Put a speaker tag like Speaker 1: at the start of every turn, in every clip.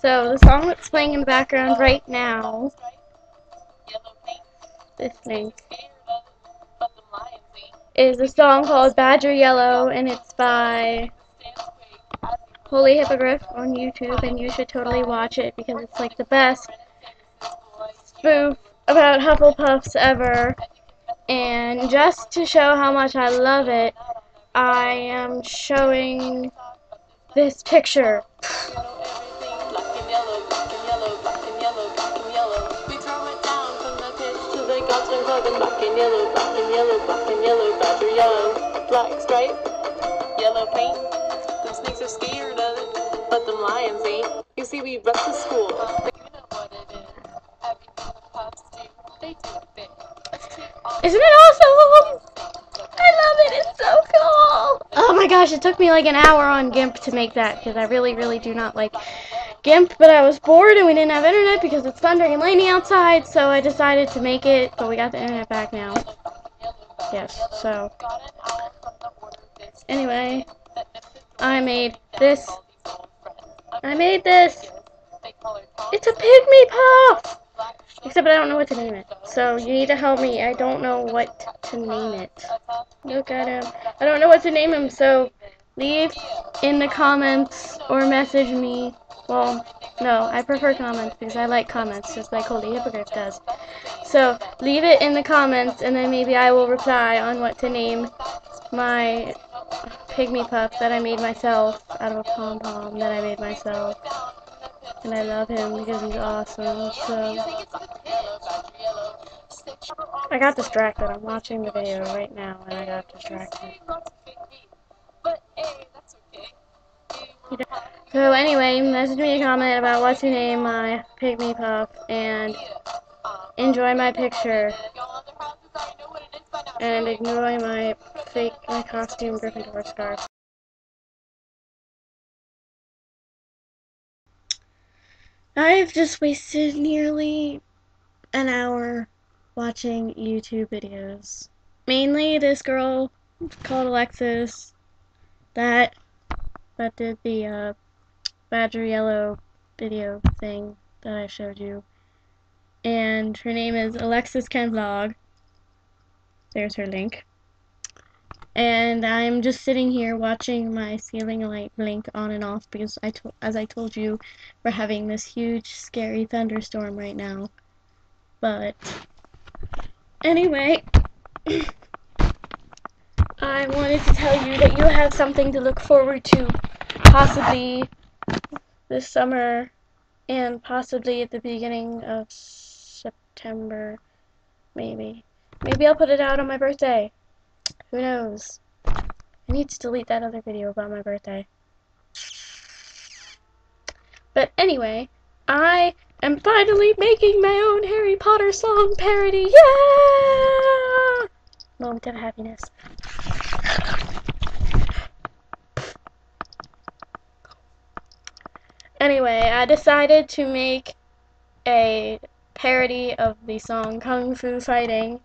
Speaker 1: So
Speaker 2: the song that's playing in the background right now, this thing, is a song called Badger Yellow, and it's by Holy Hippogriff on YouTube, and you should totally watch it because it's like the best spoof about Hufflepuffs ever. And just to show how much I love it, I am showing this picture.
Speaker 1: Black it stripe, yellow paint. Them snakes are scared of it, but them lions ain't. You see, we to school. You know what it is. Everything the puffs do, they do it big. Let's keep all
Speaker 2: Isn't it awesome? I love it. It's so cool. Oh my gosh, it took me like an hour on GIMP to make that because I really, really do not like GIMP. But I was bored and we didn't have internet because it's thundering and raining outside, so I decided to make it. But we got the internet back now. Yes, so anyway, I made this. I made this. It's a pygmy puff! Except I don't know what to name it. So you need to help me. I don't know what to name it. Look at him. I don't know what to name him, so leave in the comments or message me. Well, no, I prefer comments because I like comments, just like Holy Hippogriff does. So leave it in the comments, and then maybe I will reply on what to name my pygmy pup that I made myself out of a pom pom that I made myself. And I love him because he's awesome. So I got distracted. I'm watching the video right now, and I got distracted. So anyway, message me a comment about what to name my pygmy pup, and enjoy my picture, and ignore my fake, my costume Gryffindor scarf. I've just wasted nearly an hour watching YouTube videos. Mainly this girl called Alexis that that did the uh, Badger Yellow video thing that I showed you. And her name is Alexis Can Vlog. There's her link. And I'm just sitting here watching my ceiling light blink on and off because I to- as I told you, we're having this huge scary thunderstorm right now. But anyway, I wanted to tell you that you have something to look forward to possibly this summer and possibly at the beginning of September maybe. Maybe I'll put it out on my birthday. Who knows? I need to delete that other video about my birthday. But anyway, I am finally making my own Harry Potter song parody. Yeah! Moment of happiness. Anyway, I decided to make a parody of the song Kung Fu Fighting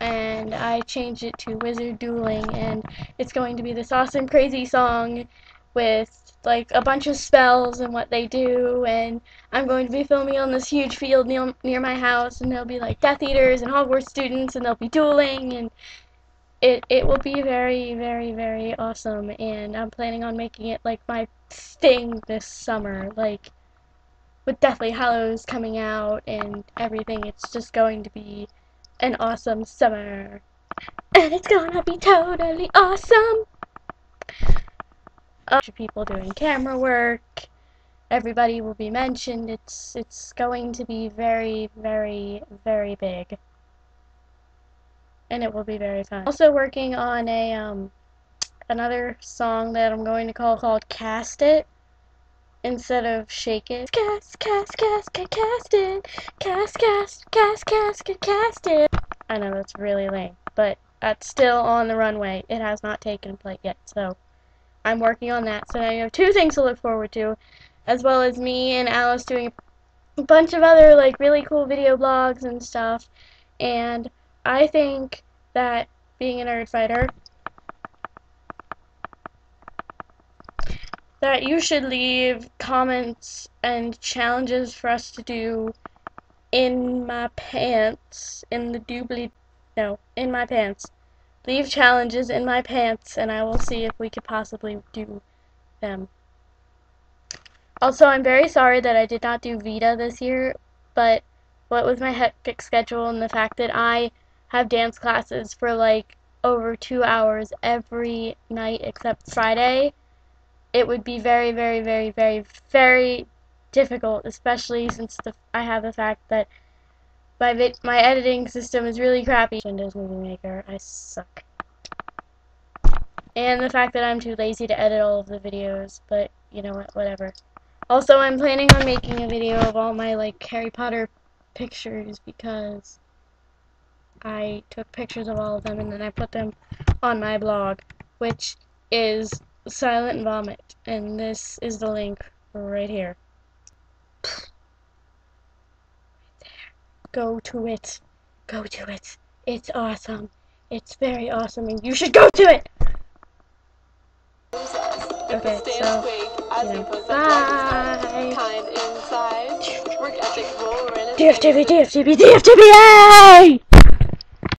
Speaker 2: and I changed it to Wizard Dueling, and it's going to be this awesome, crazy song with like a bunch of spells and what they do, and I'm going to be filming on this huge field near, near my house, and there'll be like Death Eaters and Hogwarts students, and they'll be dueling, and it it will be very, very, very awesome, and I'm planning on making it like my thing this summer, like with Deathly Hallows coming out and everything. It's just going to be an awesome summer. And it's gonna be totally awesome. Of people doing camera work. Everybody will be mentioned. It's it's going to be very, very, very big. And it will be very fun. Also working on a um another song that I'm going to call called Cast It instead of shake it. Cast, cast, cast, cast, cast it. Cast, cast, cast, cast, cast, cast it. I know that's really lame, but that's still on the runway. It has not taken place yet, so I'm working on that. So now you have two things to look forward to, as well as me and Alice doing a bunch of other like really cool video blogs and stuff. And I think that being a nerd fighter that you should leave comments and challenges for us to do in my pants, in the doobly, no, in my pants. Leave challenges in my pants, and I will see if we could possibly do them. Also, I'm very sorry that I did not do VEDA this year, but what with my hectic schedule and the fact that I have dance classes for like over two hours every night except Friday, it would be very, very, very, very, very difficult, especially since the, I have the fact that my my editing system is really crappy. Windows Movie Maker, I suck. And the fact that I'm too lazy to edit all of the videos, but you know what, whatever. Also, I'm planning on making a video of all my like Harry Potter pictures because I took pictures of all of them and then I put them on my blog, which is Silent Vomit, and this is the link right here. Go to it. Go to it. It's awesome. It's very awesome, and you should go to it! Okay, so, yeah. Bye!
Speaker 1: Kind inside. Work ethic,
Speaker 2: DFTBA, DFTBA, DFTBA,